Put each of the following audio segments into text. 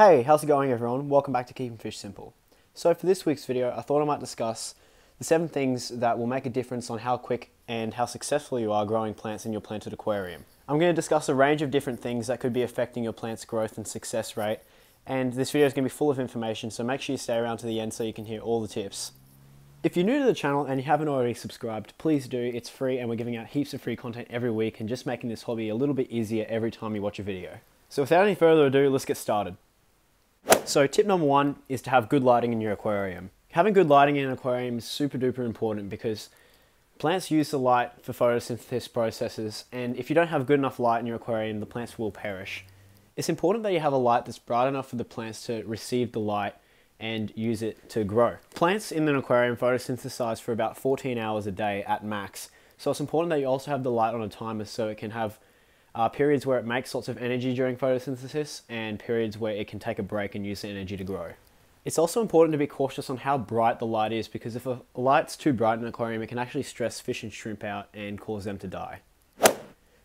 Hey, how's it going everyone? Welcome back to Keeping Fish Simple. So for this week's video, I thought I might discuss the seven things that will make a difference on how quick and how successful you are growing plants in your planted aquarium. I'm going to discuss a range of different things that could be affecting your plant's growth and success rate, and this video is going to be full of information, so make sure you stay around to the end so you can hear all the tips. If you're new to the channel and you haven't already subscribed, please do. It's free and we're giving out heaps of free content every week and just making this hobby a little bit easier every time you watch a video. So without any further ado, let's get started. So tip number one is to have good lighting in your aquarium. Having good lighting in an aquarium is super duper important because plants use the light for photosynthesis processes and if you don't have good enough light in your aquarium, the plants will perish. It's important that you have a light that's bright enough for the plants to receive the light and use it to grow. Plants in an aquarium photosynthesize for about 14 hours a day at max, so it's important that you also have the light on a timer so it can have uh, periods where it makes lots of energy during photosynthesis and periods where it can take a break and use the energy to grow. It's also important to be cautious on how bright the light is because if a light's too bright in an aquarium, it can actually stress fish and shrimp out and cause them to die.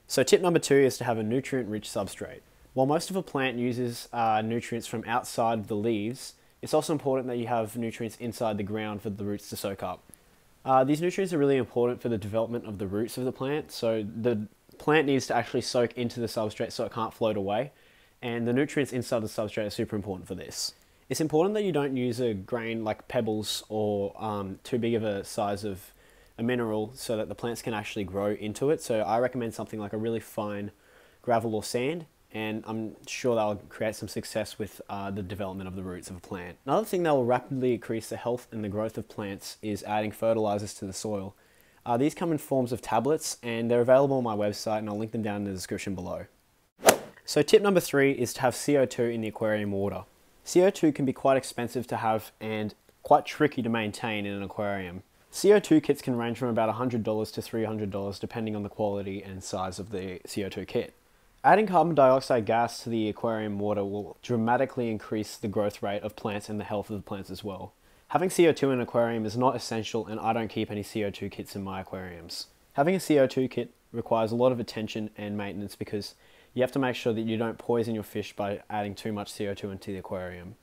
So tip number two is to have a nutrient-rich substrate. While most of a plant uses uh, nutrients from outside the leaves, it's also important that you have nutrients inside the ground for the roots to soak up. Uh, these nutrients are really important for the development of the roots of the plant, so the plant needs to actually soak into the substrate so it can't float away. And the nutrients inside the substrate are super important for this. It's important that you don't use a grain like pebbles or um, too big of a size of a mineral so that the plants can actually grow into it. So I recommend something like a really fine gravel or sand and I'm sure that will create some success with uh, the development of the roots of a plant. Another thing that will rapidly increase the health and the growth of plants is adding fertilizers to the soil. Uh, these come in forms of tablets and they're available on my website and I'll link them down in the description below. So tip number three is to have CO2 in the aquarium water. CO2 can be quite expensive to have and quite tricky to maintain in an aquarium. CO2 kits can range from about $100 to $300 depending on the quality and size of the CO2 kit. Adding carbon dioxide gas to the aquarium water will dramatically increase the growth rate of plants and the health of the plants as well. Having CO2 in an aquarium is not essential and I don't keep any CO2 kits in my aquariums. Having a CO2 kit requires a lot of attention and maintenance because you have to make sure that you don't poison your fish by adding too much CO2 into the aquarium.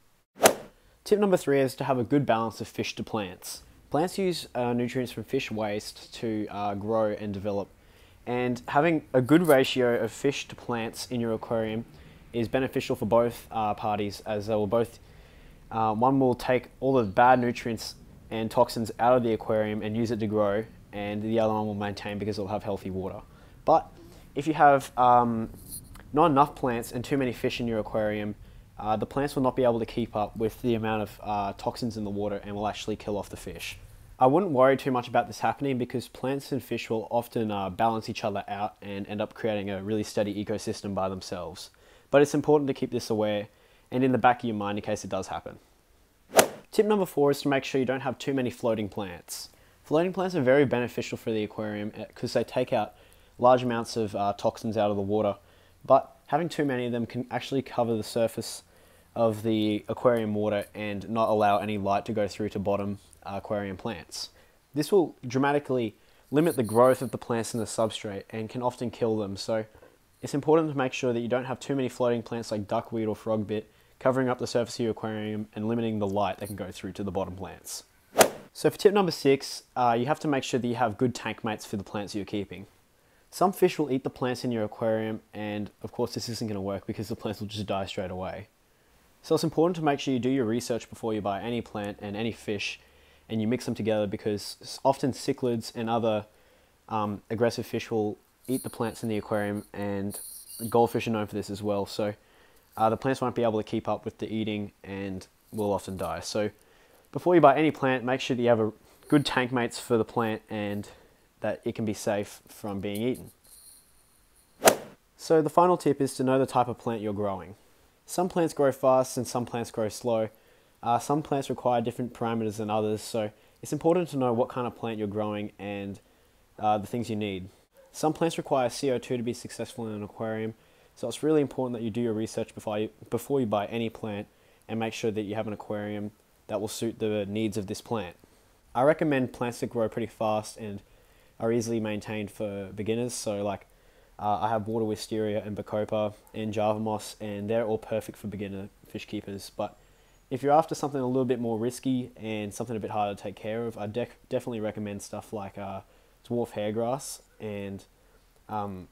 Tip number three is to have a good balance of fish to plants. Plants use uh, nutrients from fish waste to uh, grow and develop and having a good ratio of fish to plants in your aquarium is beneficial for both uh, parties as they will both uh, one will take all the bad nutrients and toxins out of the aquarium and use it to grow, and the other one will maintain because it'll have healthy water. But if you have um, not enough plants and too many fish in your aquarium, uh, the plants will not be able to keep up with the amount of uh, toxins in the water and will actually kill off the fish. I wouldn't worry too much about this happening because plants and fish will often uh, balance each other out and end up creating a really steady ecosystem by themselves. But it's important to keep this aware and in the back of your mind in case it does happen. Tip number four is to make sure you don't have too many floating plants. Floating plants are very beneficial for the aquarium because eh, they take out large amounts of uh, toxins out of the water, but having too many of them can actually cover the surface of the aquarium water and not allow any light to go through to bottom uh, aquarium plants. This will dramatically limit the growth of the plants in the substrate and can often kill them, so it's important to make sure that you don't have too many floating plants like duckweed or frogbit covering up the surface of your aquarium and limiting the light that can go through to the bottom plants. So for tip number six, uh, you have to make sure that you have good tank mates for the plants you're keeping. Some fish will eat the plants in your aquarium and of course this isn't going to work because the plants will just die straight away. So it's important to make sure you do your research before you buy any plant and any fish and you mix them together because often cichlids and other um, aggressive fish will eat the plants in the aquarium and goldfish are known for this as well. So uh, the plants won't be able to keep up with the eating and will often die. So before you buy any plant, make sure that you have a good tank mates for the plant and that it can be safe from being eaten. So the final tip is to know the type of plant you're growing. Some plants grow fast and some plants grow slow. Uh, some plants require different parameters than others, so it's important to know what kind of plant you're growing and uh, the things you need. Some plants require CO2 to be successful in an aquarium, so it's really important that you do your research before you, before you buy any plant and make sure that you have an aquarium that will suit the needs of this plant. I recommend plants that grow pretty fast and are easily maintained for beginners. So like Uh, I have water wisteria and bacopa and java moss, and they're all perfect for beginner fish keepers. But if you're after something a little bit more risky and something a bit harder to take care of, I dec- definitely recommend stuff like uh, dwarf hairgrass and um,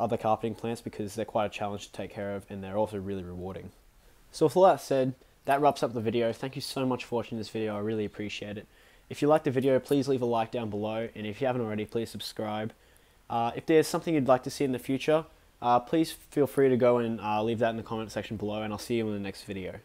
other carpeting plants because they're quite a challenge to take care of and they're also really rewarding. So with all that said, that wraps up the video. Thank you so much for watching this video. I really appreciate it. If you liked the video, please leave a like down below, and if you haven't already, please subscribe. Uh, if there's something you'd like to see in the future, uh, please feel free to go and uh, leave that in the comment section below, and I'll see you in the next video.